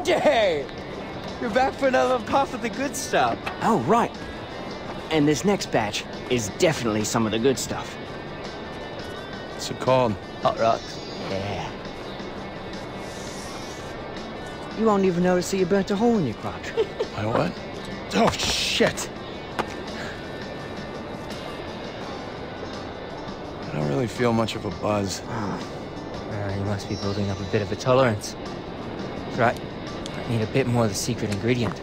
Ajay! You're back for another puff of the good stuff. Oh, right. And this next batch is definitely some of the good stuff. What's it called? Hot rocks. Yeah. You won't even notice that you burnt a hole in your crotch. My what? Oh, shit! I don't really feel much of a buzz. Uh, you must be building up a bit of a tolerance. That's right. Need a bit more of the secret ingredient.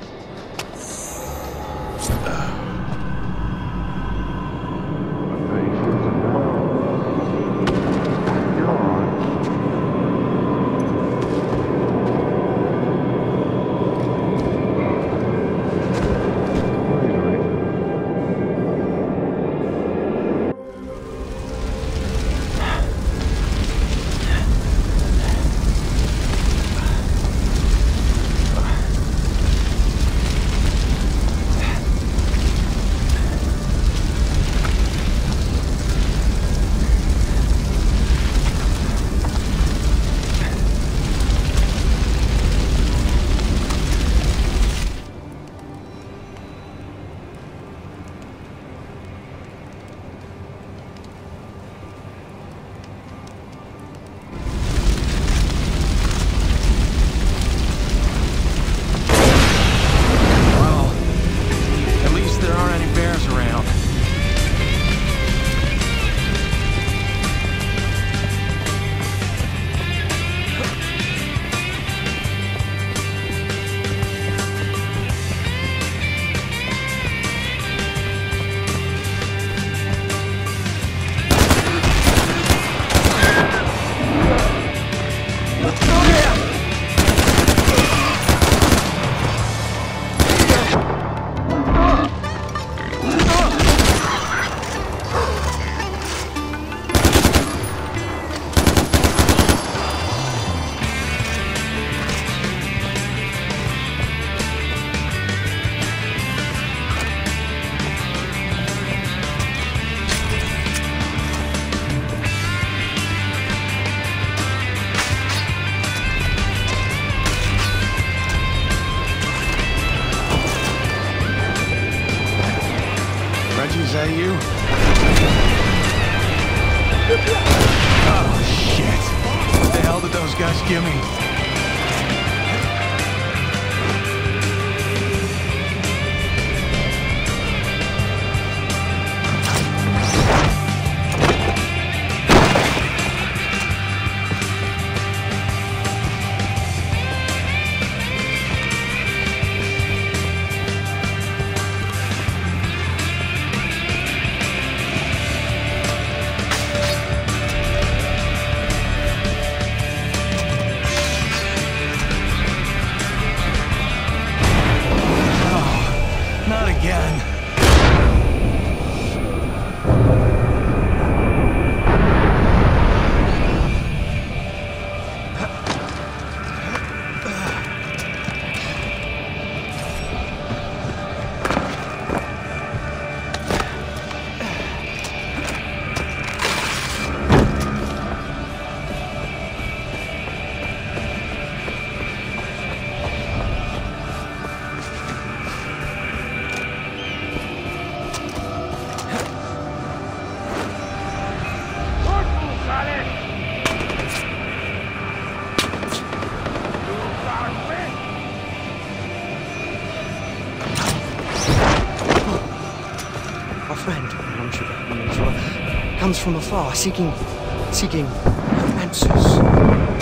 Is that you? Oh, shit. What the hell did those guys give me? Friend, comes from afar, seeking, seeking answers.